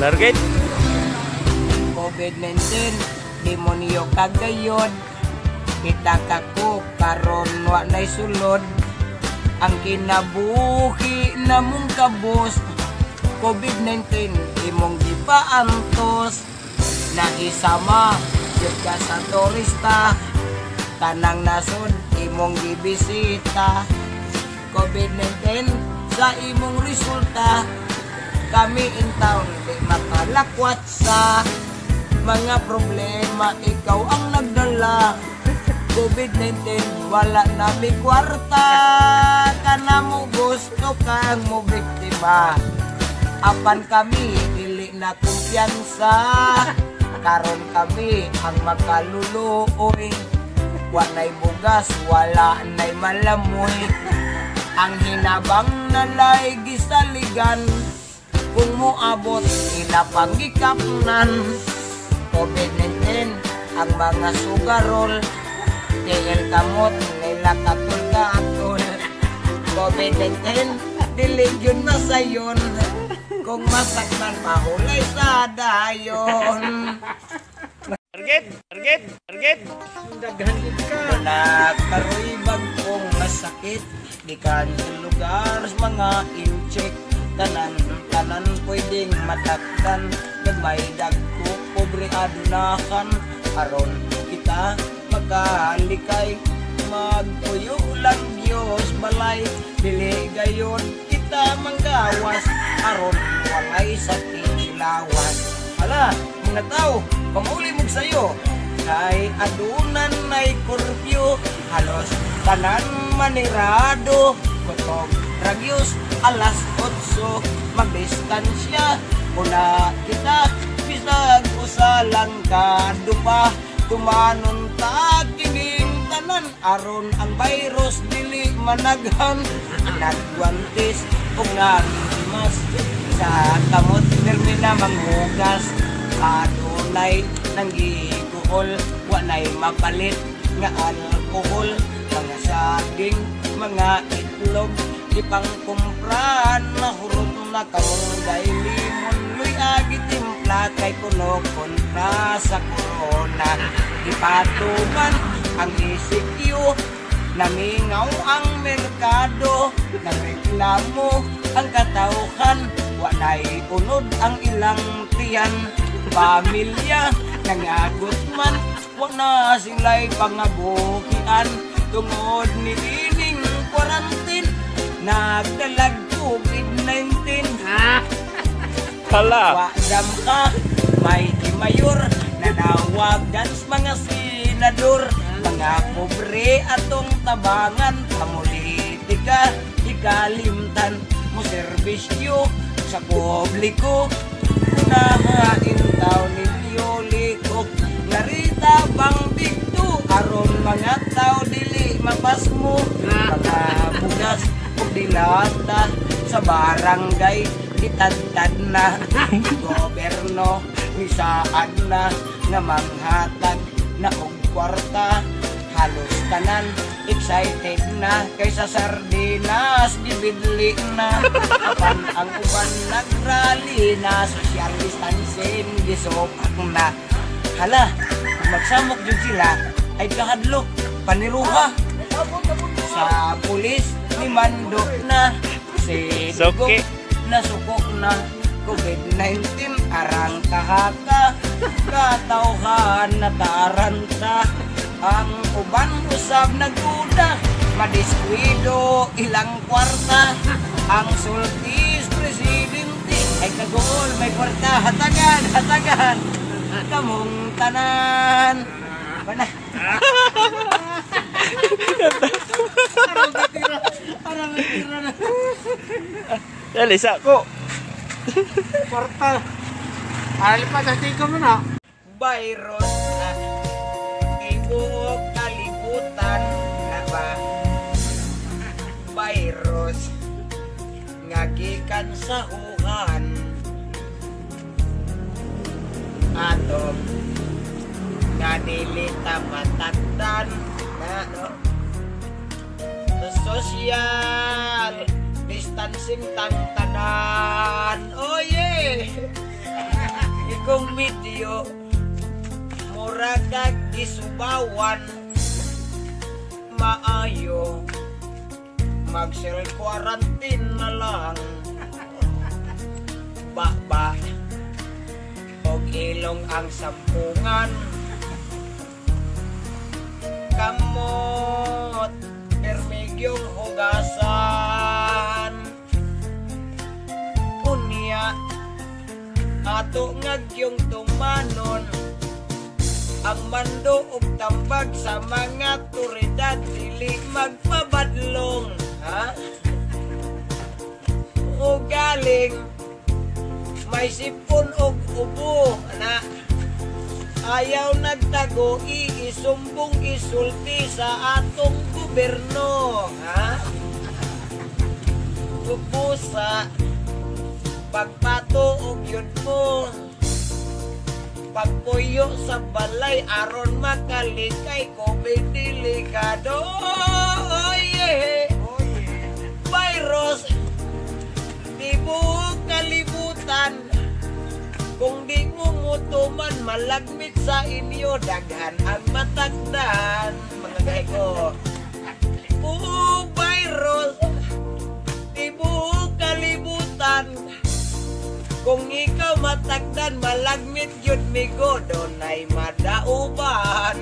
Nargit. COVID-19 demonyo kagayod kita kako karon wa nay sulod. Ang kinabuhi namong kabos COVID-19 imong gipaantos. Na isama jud ka sa turista. Tanang nasod imong gibisita. COVID-19 sa imong resulta kami in town. Di makalakwat sa mga problema. Ikaw ang nagdala. COVID-19 wala na mi kwarta. Kana mo gusto kang mo biktima. Apan kami dili na kumpiyansa. Karon kami ang makaluluoy. Walay bugas wala nay malamoy. Ang hinabang nalay gisaligan kung moabot ila panggikapnan COVID-19 ang mga sugarol tigil kamot nila katul katul COVID-19 dilig yun na sayon kung masaktan mahulay sa dayon Nargit. Nargit. Nargit. Nakaroy bagong masakit Di kanyang lugar mga incheck Tanan, tanan pwedeng matakdan Nagmay dagko, pobre adunakan Aron kita magkahalikay Magpuyo lang Diyos balay. Dili gayon kita manggawas. Aron walay sa lawas Hala, mga tao, pamuli mo sa'yo. Kay adunan nay kurpyo. Halos tanan manirado. Kutog ragyos alas 8 Magdistansya Una kita. Bisag usalang kadupa Tumanon ta kining tanan. Aron ang virus dili managhan. Nagwantis ug nagmas Sa kamot termina manghugas. Adunay nanggiguhol Walay mapalit nga alkohol Mga saging, mga itlog Di pang kumpran na hurot na kamunday limon Luy agi timpla kay kuno kontra sa corona Di patuman ang ECQ Namingaw ang merkado. Nagreklamo ang katauhan Walay unod ang ilang tiyan. Pamilya nangagot man Huwag na sila'y pangabukian Tungod ni Nagdalag COVID-19 Hala. Wadam ka, may di mayor Nanawagan sa mga senador. Mga pobre atong tabangan Pamulitika, ikalimtan. Mo serbisyo sa publiko Unahain tao ninyo likok Narita bang dito Aron mga tao dili mapasmo Mga bugas o dilata Sa barangay itadtad na. Goberno nisaan na Nga manghatag na og kwarta. Halos tanan excited na Kaysa sardinas gibidli na. Apan ang uban nagrally na Social distancing gisupak na. Hala, magsamok dyan sila ay kahadlok, paniruha. Sa pulis ni Mando na si Suki. na suko na COVID-19 arang kahaka katauhan na taranta. Ang uban usab nagduda madiskwido ilang kwarta. Ang sultis presidente ay kagol may kwarta. Hatagan hatagan. Kamong tanan. Bana. Arang tira na. Dali sa ko. Kwarta. Aral pa, tati ko mo na. virus na ibuok kalibutan na ba virus nga gikan sa Wuhan ato nga dili ta matakdan na no distancing tang tanan oh yeah kung medyo mura kag gisubawan maayo. Mag self quarantine na lang. Baba. Og ilong ang sampungan. Kamot permigyong ato ngagyong tumanon. Ang mando ug tambag sa mga turidad dili magpabadlong ha? O galing may sipon og ubo na. Ayaw nagtago iisumbong isulti sa atong gobyerno ha? Pupusa pagpato og yun mo pagpuyo sa balay aron makalikay COVID delikado. Oh yeah virus di buong kalibutan kung di mo mutuman malagmit sa inyo daghan ang matagdan mga gay ko buong matagdan malagmit yun migo. Doon ay madauban